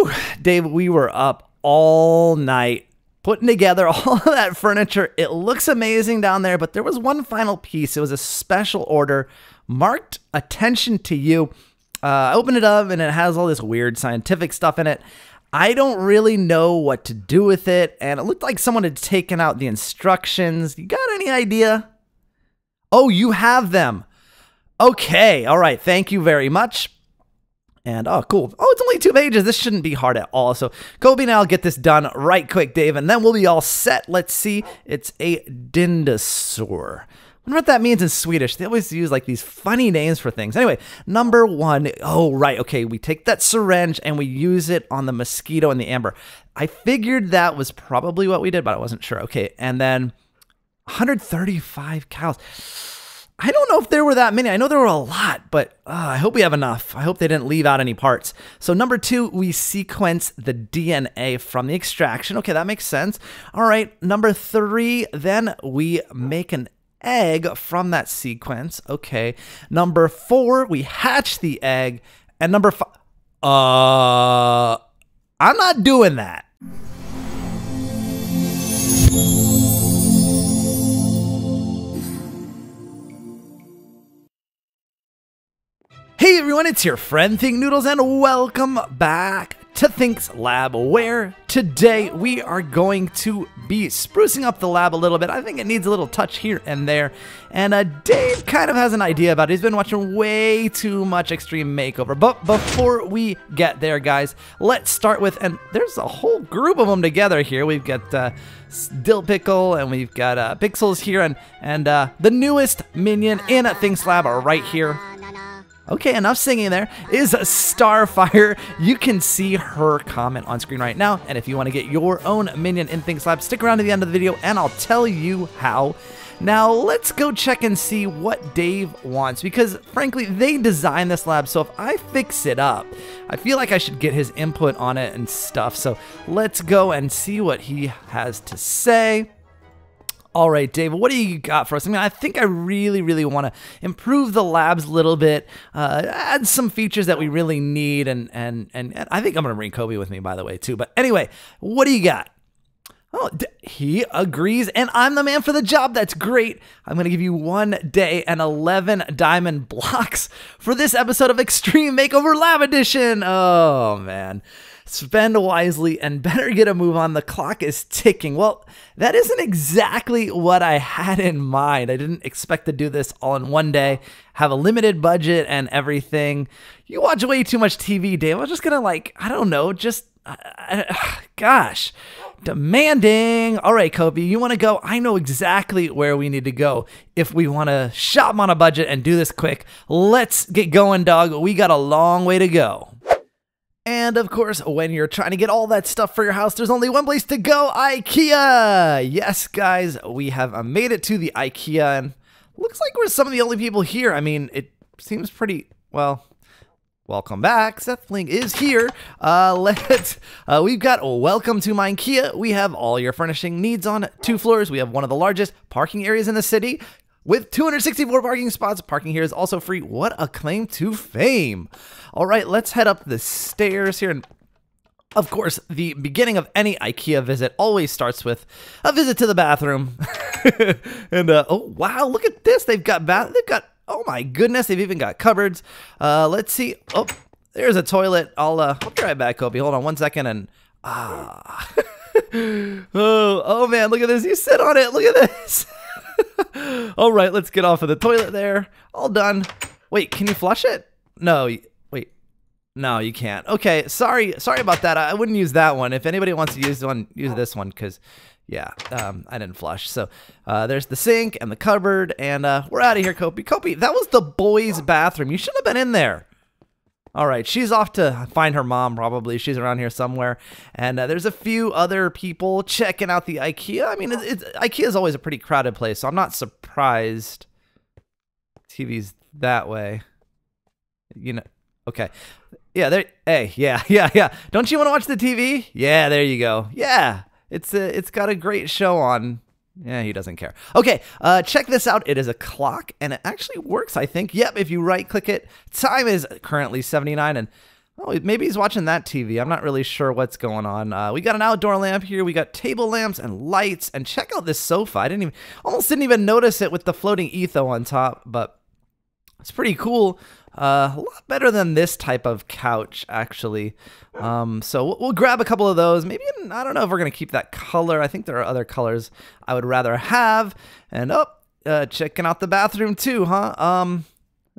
Whew, Dave, we were up all night putting together all of that furniture. It looks amazing down there, but there was one final piece. It was a special order marked attention to you. Uh, I opened it up and it has all this weird scientific stuff in it. I don't really know what to do with it, and it looked like someone had taken out the instructions. You got any idea? Oh, you have them. Okay, all right. Thank you very much. And oh, cool. Oh, it's only two pages. This shouldn't be hard at all. So, Kopi and I'll get this done right quick, Dave, and then we'll be all set. Let's see. It's a Dindosaur wonder what that means in Swedish. They always use like these funny names for things. Anyway, number one. Oh, right. Okay. We take that syringe and we use it on the mosquito and the amber. I figured that was probably what we did, but I wasn't sure. Okay. And then 135 cows. I don't know if there were that many. I know there were a lot, but uh, I hope we have enough. I hope they didn't leave out any parts. So, number two, we sequence the DNA from the extraction. Okay, that makes sense. All right, number three, then we make an egg from that sequence. Okay. Number four, we hatch the egg. And number five, uh, I'm not doing that. Hey everyone, it's your friend Thinknoodles, and welcome back to Think's Lab, where today we are going to be sprucing up the lab a little bit. I think it needs a little touch here and there. And uh, Dave kind of has an idea about it. He's been watching way too much Extreme Makeover. But before we get there, guys, let's start with, and there's a whole group of them together here. We've got uh, Dill Pickle, and we've got uh, Pixels here, and, and uh, the newest minion in Think's Lab are right here. Okay, enough singing there. Is Starfire. You can see her comment on screen right now. And if you want to get your own minion in Think's Lab, stick around to the end of the video and I'll tell you how. Now, let's go check and see what Dave wants because, frankly, they designed this lab. So if I fix it up, I feel like I should get his input on it and stuff. So let's go and see what he has to say. All right, Dave, what do you got for us? I mean, I think I really, really want to improve the labs a little bit, uh, add some features that we really need, and and and, and I think I'm going to bring Kopi with me, by the way, too. But anyway, what do you got? Oh, he agrees, and I'm the man for the job. That's great. I'm going to give you one day and 11 diamond blocks for this episode of Extreme Makeover Lab Edition. Oh, man. Spend wisely and better get a move on. The clock is ticking. Well, that isn't exactly what I had in mind. I didn't expect to do this all in one day, have a limited budget and everything. You watch way too much TV, Dave. I'm just gonna, like, I don't know, just, gosh, demanding. All right, Kopi, you wanna go? I know exactly where we need to go if we wanna shop on a budget and do this quick. Let's get going, dog. We got a long way to go. And of course, when you're trying to get all that stuff for your house, there's only one place to go IKEA! Yes, guys, we have made it to the IKEA, and looks like we're some of the only people here. I mean, it seems pretty, well, welcome back. SethBling is here. Uh, let's, uh, we've got welcome to my IKEA. We have all your furnishing needs on two floors. We have one of the largest parking areas in the city. With 264 parking spots, parking here is also free. What a claim to fame. All right, let's head up the stairs here. And of course, the beginning of any IKEA visit always starts with a visit to the bathroom. and uh, oh wow, look at this! They've got bath. They've got oh my goodness, they've even got cupboards. Uh, let's see. Oh, there's a toilet. I'll uh, I'll be right back, Kopi. Hold on one second and ah. oh oh man, look at this! You sit on it. Look at this. All right, let's get off of the toilet there. All done. Wait, can you flush it? No, wait. No, you can't. Okay, sorry, sorry about that. I wouldn't use that one. If anybody wants to use one, use this one because, yeah, um, I didn't flush. So uh, there's the sink and the cupboard, and uh, we're out of here, Kopi. Kopi, that was the boys' bathroom. You shouldn't have been in there. All right, she's off to find her mom, probably. She's around here somewhere. And uh, there's a few other people checking out the IKEA. I mean, it, IKEA is always a pretty crowded place, so I'm not surprised TV's that way. You know, okay. Yeah, there. Hey, yeah, yeah, yeah. Don't you want to watch the TV? Yeah, there you go. Yeah, it's a, it's got a great show on yeah, he doesn't care. Okay, uh, check this out. It is a clock, and it actually works, I think. Yep, if you right click it, time is currently 79, and Oh, maybe he's watching that TV. I'm not really sure what's going on. Uh, we got an outdoor lamp here. We got table lamps and lights. And check out this sofa. I didn't even, almost didn't even notice it with the floating Etho on top, but it's pretty cool. Uh, a lot better than this type of couch, actually. Um, so we'll, we'll, grab a couple of those. Maybe, I don't know if we're going to keep that color. I think there are other colors I would rather have. And, oh, uh, checking out the bathroom too, huh? Um,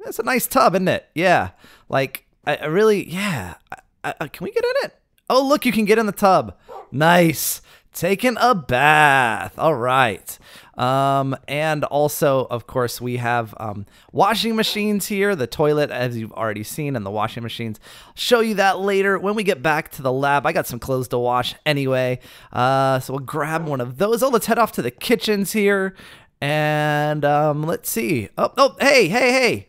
it's a nice tub, isn't it? Yeah. Like, I, I really, yeah. I, I, can we get in it? Oh, look, you can get in the tub. Nice. Taking a bath. All right. Um, and also, of course, we have um, washing machines here, the toilet, as you've already seen, and the washing machines. Show you that later when we get back to the lab. I got some clothes to wash anyway. Uh, so we'll grab one of those. Oh, let's head off to the kitchens here. And um, let's see. Oh, oh, hey, hey, hey.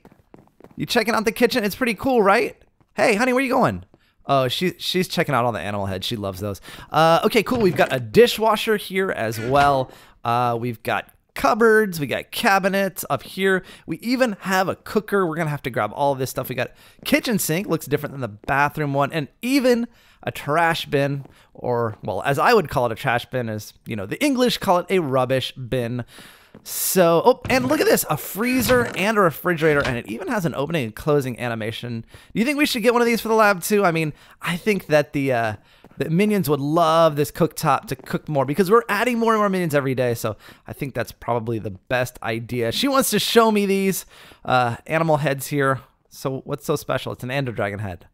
You checking out the kitchen? It's pretty cool, right? Hey, honey, where you going? Oh, she, she's checking out all the animal heads. She loves those. Uh, okay, cool. We've got a dishwasher here as well. Uh, we've got cupboards. We got cabinets up here. We even have a cooker. We're going to have to grab all of this stuff. We got kitchen sink. Looks different than the bathroom one. And even a trash bin, or, well, as I would call it, a trash bin is, you know, the English call it a rubbish bin. So, oh, and look at this, a freezer and a refrigerator, and it even has an opening and closing animation. Do you think we should get one of these for the lab too? I mean, I think that the, uh, the minions would love this cooktop to cook more because we're adding more and more minions every day. So I think that's probably the best idea. She wants to show me these uh, animal heads here. So what's so special? It's an Ender Dragon head.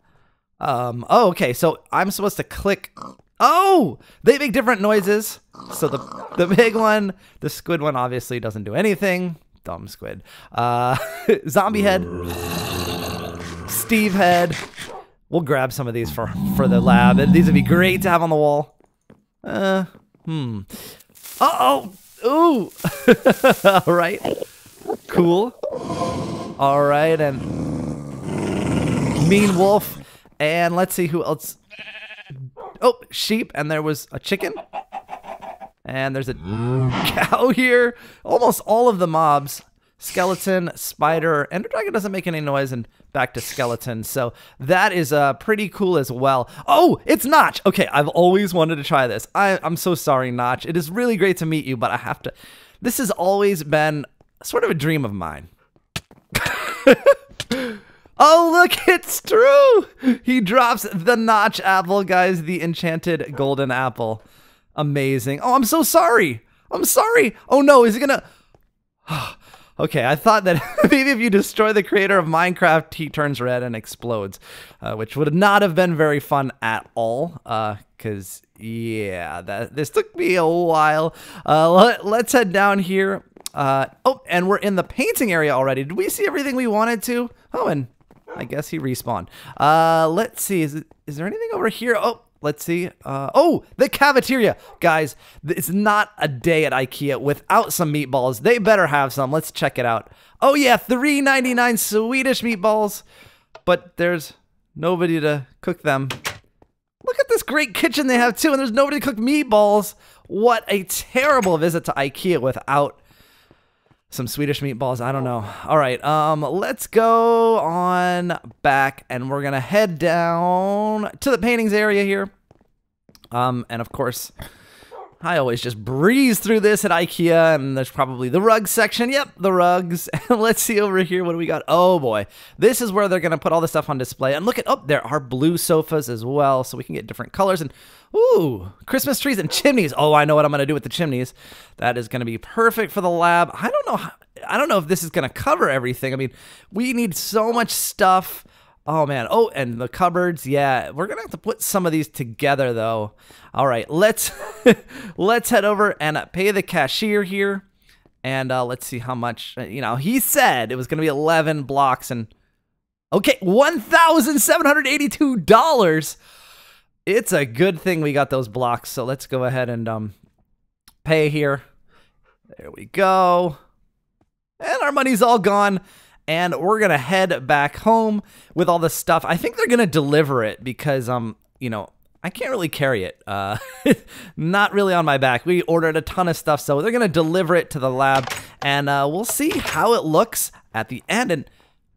Um, oh, okay. So I'm supposed to click Oh, they make different noises. So the the big one, the squid one, obviously doesn't do anything. Dumb squid. Uh, zombie head, Steve head. We'll grab some of these for for the lab. And these would be great to have on the wall. Uh, hmm. Uh oh. Ooh. All right. Cool. All right, and Mean Wolf, and let's see who else Oh, sheep, and there was a chicken. And there's a cow here. Almost all of the mobs. Skeleton, spider, Ender Dragon doesn't make any noise, and back to skeleton. So that is uh, pretty cool as well. Oh, it's Notch. Okay, I've always wanted to try this. I, I'm so sorry, Notch. It is really great to meet you, but I have to. This has always been sort of a dream of mine. Oh, look, it's true. He drops the notch apple, guys, the enchanted golden apple. Amazing. Oh, I'm so sorry. I'm sorry. Oh, no, is he gonna. okay, I thought that maybe if you destroy the creator of Minecraft, he turns red and explodes, uh, which would not have been very fun at all. Because, uh, yeah, that this took me a while. Uh, let, let's head down here. Uh, oh, and we're in the painting area already. Did we see everything we wanted to? Oh, and I guess he respawned. Uh, let's see. Is, it, is there anything over here? Oh, let's see. Uh, oh, the cafeteria. Guys, it's not a day at IKEA without some meatballs. They better have some. Let's check it out. Oh, yeah, three ninety nine Swedish meatballs. But there's nobody to cook them. Look at this great kitchen they have, too, and there's nobody to cook meatballs. What a terrible visit to IKEA without some Swedish meatballs. I don't know. All right, um, let's go on back, and we're gonna head down to the paintings area here. Um, and of course, I always just breeze through this at IKEA, and there's probably the rug section. Yep, the rugs. Let's see over here. What do we got? Oh boy, this is where they're gonna put all the stuff on display. And look at oh, there are blue sofas as well, so we can get different colors. And ooh, Christmas trees and chimneys. Oh, I know what I'm gonna do with the chimneys. That is gonna be perfect for the lab. I don't know. How, I don't know if this is gonna cover everything. I mean, we need so much stuff. Oh man. Oh, and the cupboards. Yeah, we're gonna have to put some of these together though. All right, let's let's head over and pay the cashier here, and uh, let's see how much. Uh, you know, he said it was gonna be 11 blocks, and okay, one thousand seven hundred eighty-two dollars. It's a good thing we got those blocks. So let's go ahead and um pay here. There we go. And our money's all gone and we're gonna head back home with all the stuff. I think they're gonna deliver it because um, you know, I can't really carry it. Uh, not really on my back. We ordered a ton of stuff, so they're gonna deliver it to the lab, and uh, we'll see how it looks at the end. And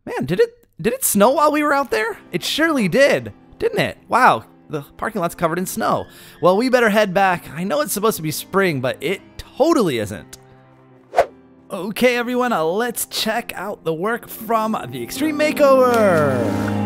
man, did it did it snow while we were out there? It surely did. didn't it? Wow, the parking lot's covered in snow. Well, we better head back. I know it's supposed to be spring, but it totally isn't. Okay, everyone, uh, let's check out the work from the Extreme Makeover.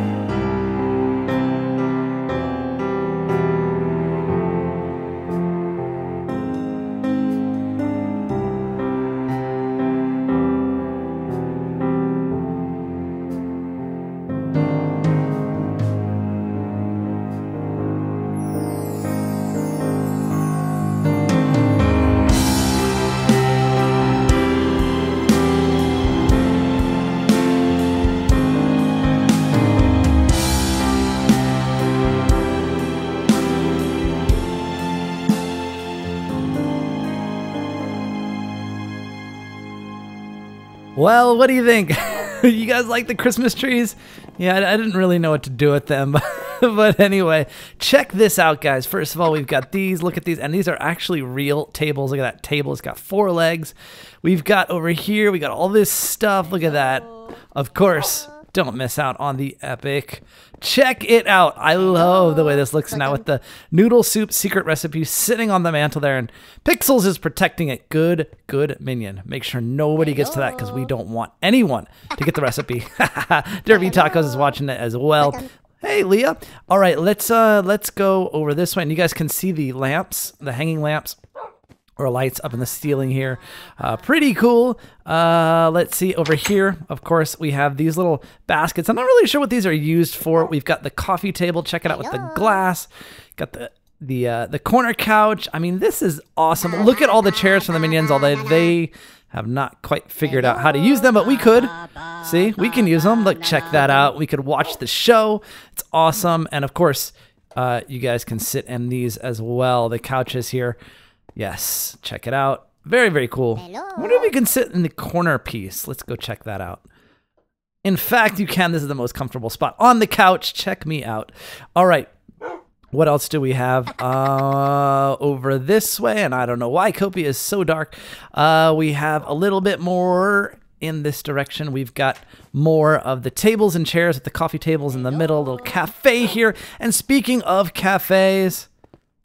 Well, what do you think? you guys like the Christmas trees? Yeah, I, I didn't really know what to do with them. but anyway, check this out, guys. First of all, we've got these. Look at these. And these are actually real tables. Look at that table. It's got four legs. We've got over here, we got all this stuff. Look at that. Of course, don't miss out on the epic. Check it out. I love the way this looks now with the noodle soup secret recipe sitting on the mantle there, and Pixels is protecting it. Good, good minion. Make sure nobody gets to that because we don't want anyone to get the recipe. Derby Tacos is watching it as well. Hey Leah. All right, let's uh let's go over this way. And you guys can see the lamps, the hanging lamps or lights up in the ceiling here. Uh, pretty cool. Uh, let's see over here. Of course, we have these little baskets. I'm not really sure what these are used for. We've got the coffee table. Check it out with the glass. Got the the uh, the corner couch. I mean, this is awesome. Look at all the chairs from the minions. Although they have not quite figured out how to use them, but we could. See, we can use them. Look, check that out. We could watch the show. It's awesome. And of course, uh, you guys can sit in these as well. The couches here. Yes, check it out. Very, very cool. Hello. I wonder if you can sit in the corner piece. Let's go check that out. In fact, you can. This is the most comfortable spot on the couch. Check me out. All right. What else do we have uh, over this way? And I don't know why Kopi is so dark. Uh, we have a little bit more in this direction. We've got more of the tables and chairs with the coffee tables in the middle, little cafe here. And speaking of cafes,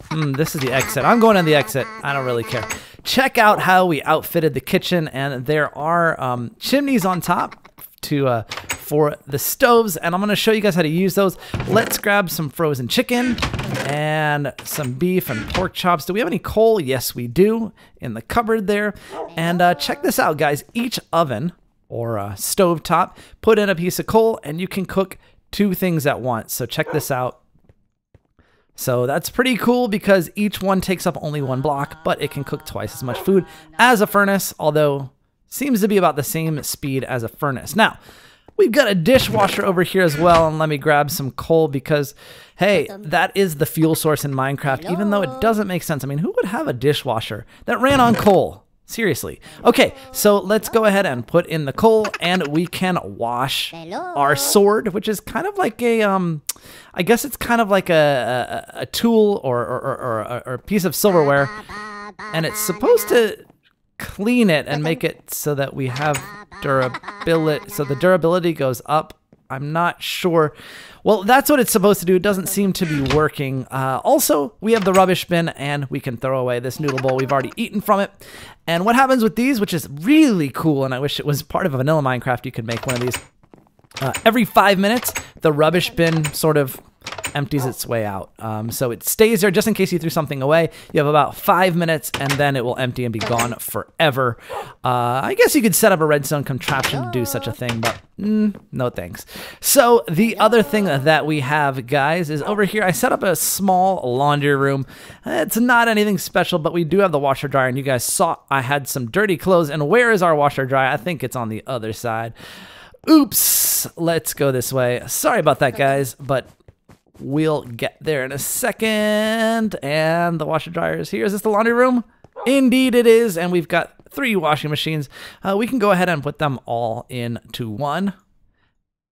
Mm, this is the exit. I'm going on the exit. I don't really care. Check out how we outfitted the kitchen, and there are um, chimneys on top to uh, for the stoves, and I'm going to show you guys how to use those. Let's grab some frozen chicken and some beef and pork chops. Do we have any coal? Yes, we do in the cupboard there. And uh, check this out, guys. Each oven or uh, stove top, put in a piece of coal, and you can cook two things at once. So check this out. So that's pretty cool because each one takes up only one block, but it can cook twice as much food as a furnace, although seems to be about the same speed as a furnace. Now, we've got a dishwasher over here as well, and let me grab some coal because, hey, that is the fuel source in Minecraft, even though it doesn't make sense. I mean, who would have a dishwasher that ran on coal? Seriously. Okay, so let's go ahead and put in the coal and we can wash our sword, which is kind of like a, um, I guess it's kind of like a, a, a tool or, or, or, or, a piece of silverware. And it's supposed to clean it and make it so that we have durability. So the durability goes up. I'm not sure. Well, that's what it's supposed to do. It doesn't seem to be working. Uh, also, we have the rubbish bin and we can throw away this noodle bowl. We've already eaten from it. And what happens with these, which is really cool, and I wish it was part of a vanilla Minecraft, you could make one of these. Uh, every five minutes, the rubbish bin sort of empties its way out. Um, so it stays there just in case you threw something away. You have about five minutes and then it will empty and be gone forever. Uh, I guess you could set up a redstone contraption to do such a thing, but mm, no thanks. So the other thing that we have, guys, is over here. I set up a small laundry room. It's not anything special, but we do have the washer dryer, and you guys saw I had some dirty clothes. And where is our washer dryer? I think it's on the other side. Oops, let's go this way. Sorry about that, guys, but We'll get there in a second. And the washer dryer is here. Is this the laundry room? Indeed it is. And we've got three washing machines. Uh, we can go ahead and put them all into one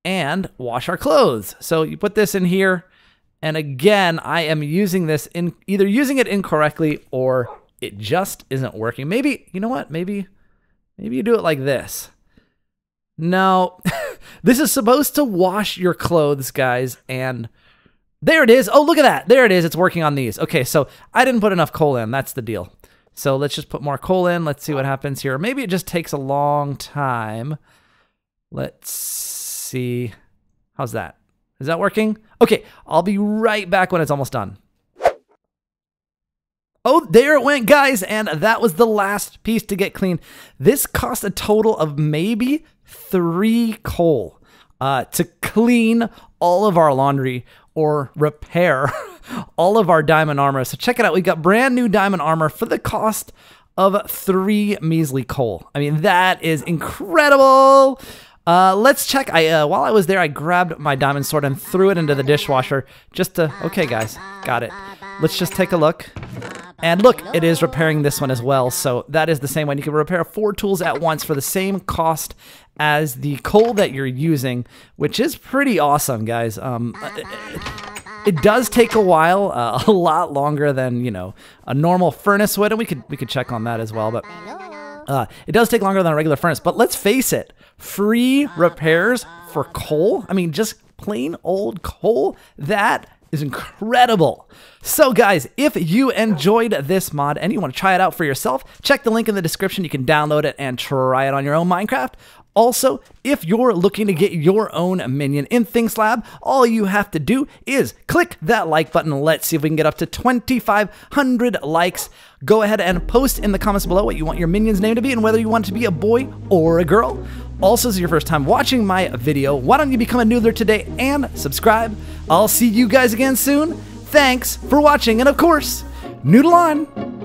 and wash our clothes. So you put this in here. And again, I am using this in either using it incorrectly or it just isn't working. Maybe, you know what? Maybe, maybe you do it like this. No, this is supposed to wash your clothes, guys. And There it is. Oh, look at that. There it is. It's working on these. Okay, so I didn't put enough coal in. That's the deal. So let's just put more coal in. Let's see what happens here. Maybe it just takes a long time. Let's see. How's that? Is that working? Okay, I'll be right back when it's almost done. Oh, there it went, guys, and that was the last piece to get cleaned. This cost a total of maybe three coal uh, to clean all of our laundry or repair all of our diamond armor. So check it out. We got brand new diamond armor for the cost of three measly coal. I mean, that is incredible. Uh, let's check. I uh, while I was there, I grabbed my diamond sword and threw it into the dishwasher just to. Okay, guys, got it. Let's just take a look. And look, it is repairing this one as well. So that is the same one. You can repair four tools at once for the same cost as the coal that you're using, which is pretty awesome, guys. Um, it does take a while, uh, a lot longer than you know a normal furnace would, and we could we could check on that as well. But uh, it does take longer than a regular furnace. But let's face it, free repairs for coal. I mean, just plain old coal. That is incredible. So guys, if you enjoyed this mod and you want to try it out for yourself, check the link in the description. You can download it and try it on your own Minecraft. Also, if you're looking to get your own minion in Think's Lab, all you have to do is click that like button. Let's see if we can get up to 2,500 likes. Go ahead and post in the comments below what you want your minion's name to be and whether you want it to be a boy or a girl. Also, this is your first time watching my video, why don't you become a noodler today and subscribe? I'll see you guys again soon. Thanks for watching, and of course, noodle on!